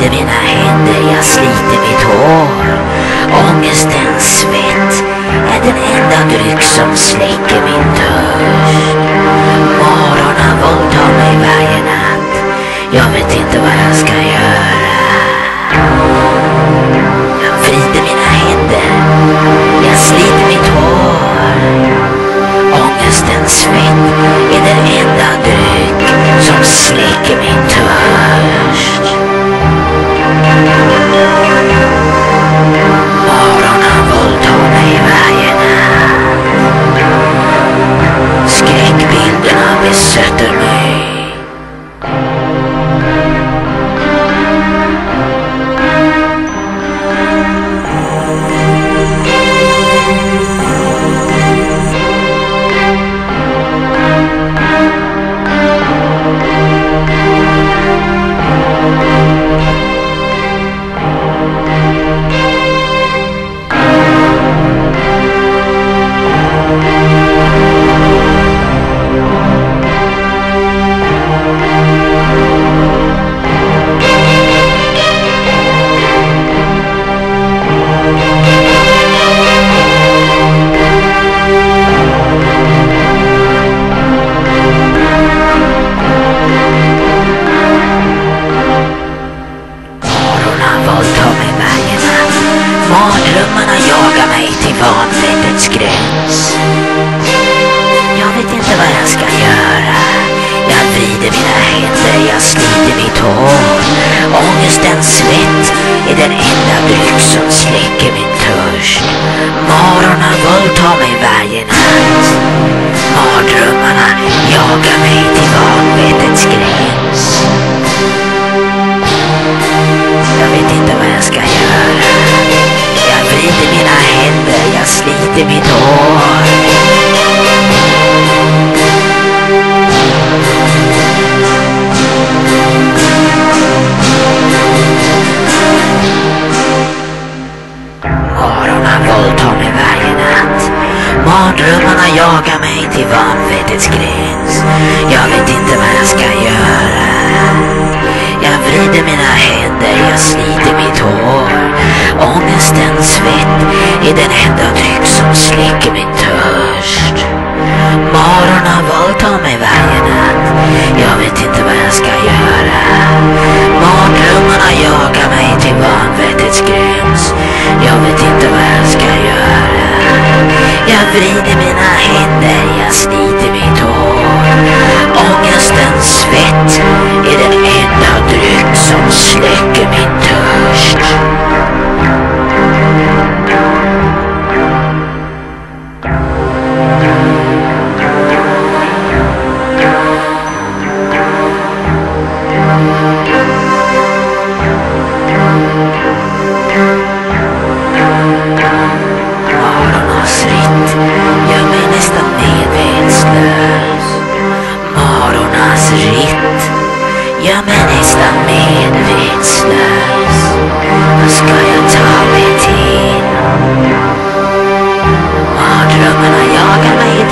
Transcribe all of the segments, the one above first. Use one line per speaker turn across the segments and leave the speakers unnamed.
binder dina händer, jag sliter mitt hår. Ångestens svett är den enda dryck som släcker min törst. Morgonen våldtar mig varje natt. Jag vet inte vad jag ska göra. Mardrömmarna jagar mig till vanvettets gräns. Jag vet inte vad jag ska göra. Jag vrider mina händer, jag sliter mitt hår. Ångestens svett är den enda dryck som släcker min törst. Morgonen våldtar mig varje natt. Mardrömmarna jagar Mardrömmarna jagar mig till vanvettets gräns. Jag vet inte vad jag ska göra. Jag vrider mina händer, jag sliter mitt hår. Ångestens svett är den enda dryck som släcker min törst. Marorna våldtar mig varje natt. Jag vet inte vad jag ska göra.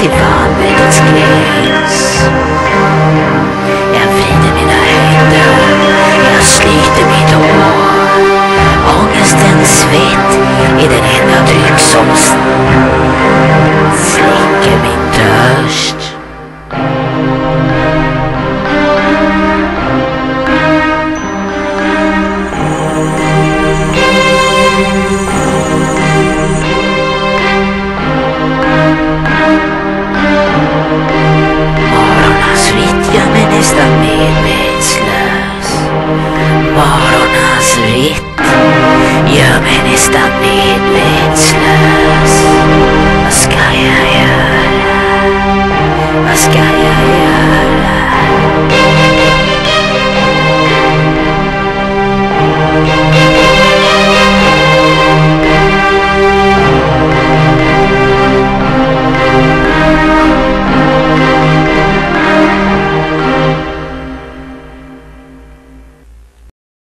divine kiss.